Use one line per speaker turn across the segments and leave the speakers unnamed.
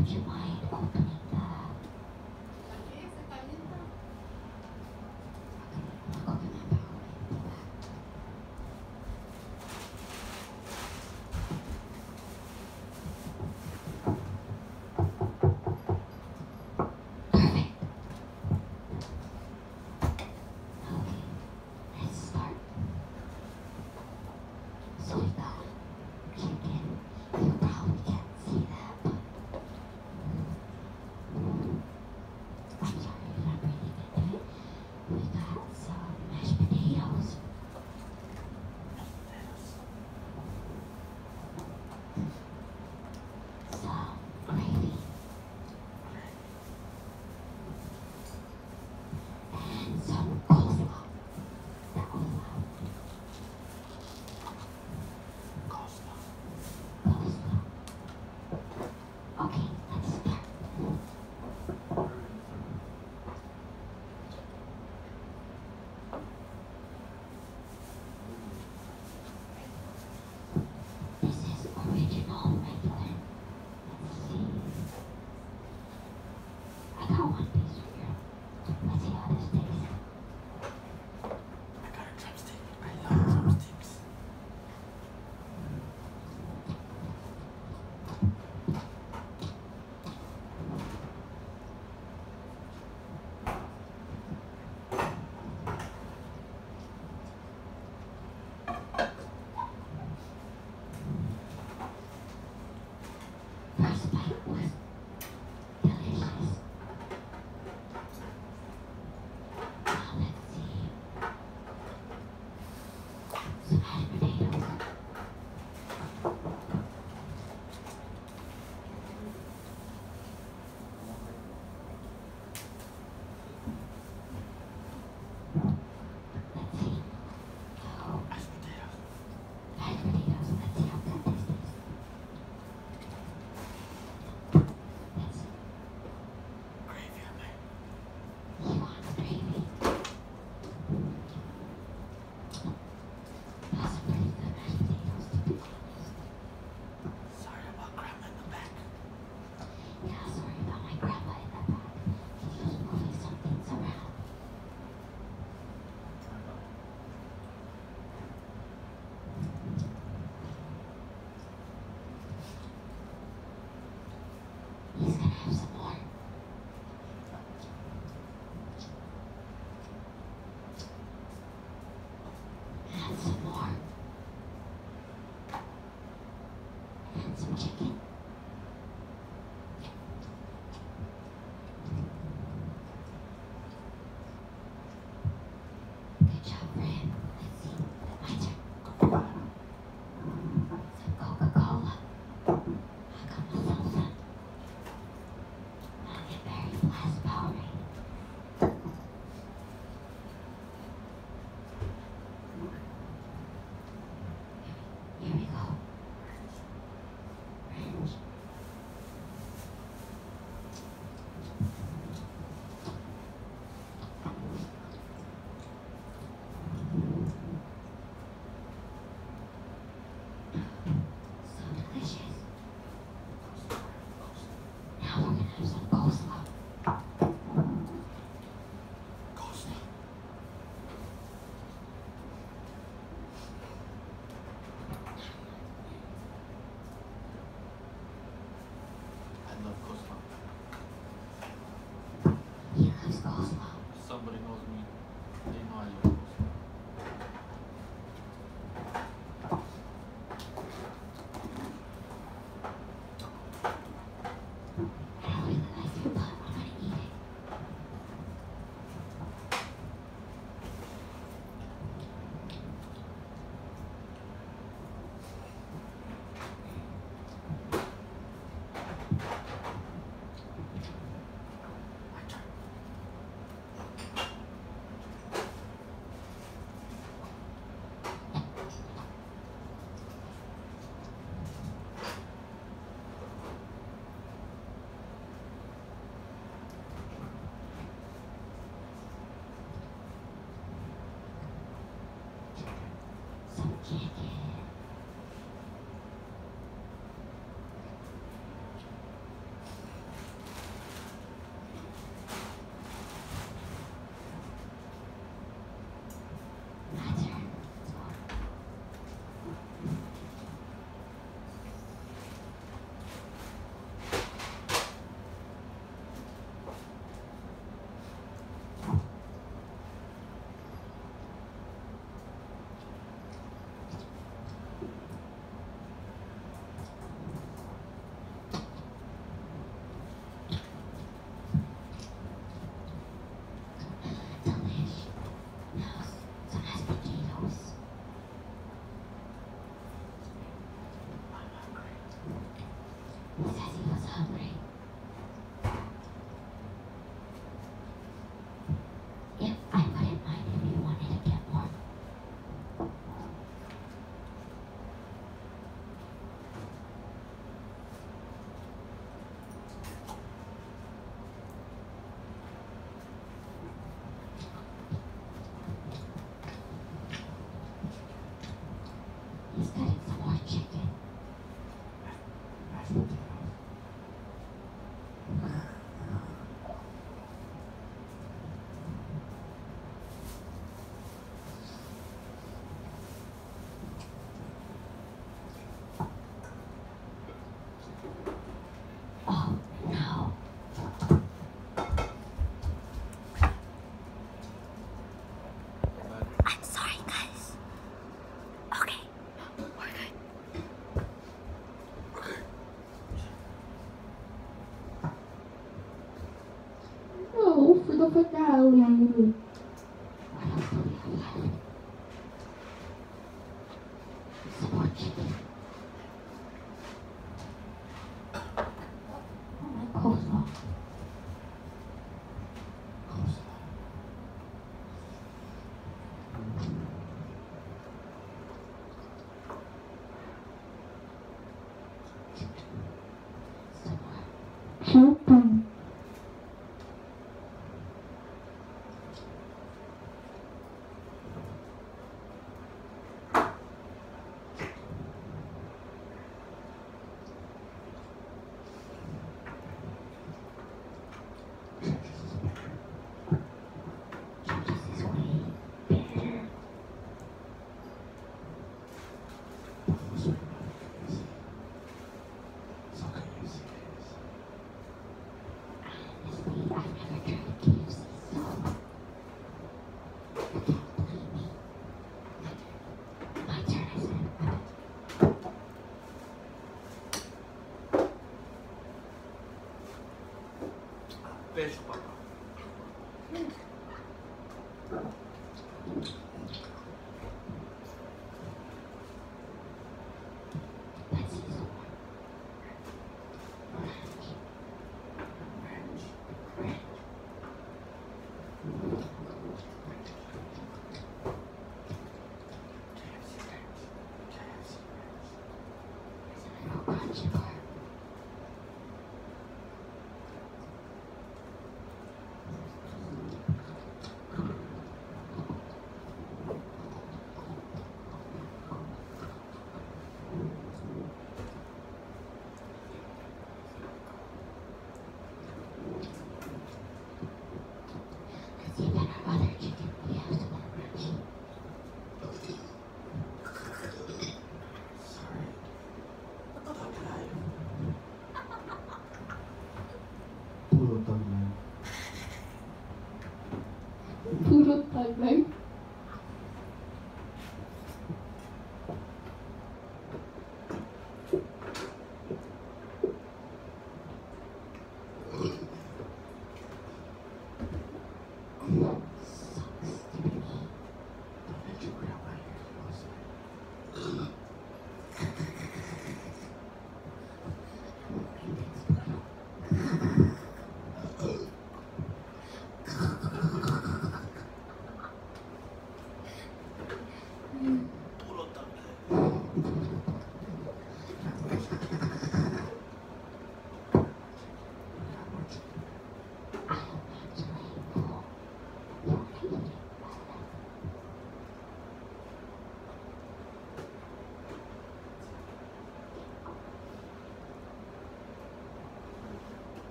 would you mind? have some more. Some more. Some chicken. Good job, Ryan. He's cutting some
more chicken.
我打五。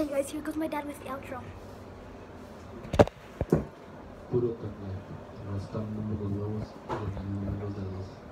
Okay, guys, here goes my dad with the outro.
Puro los huevos los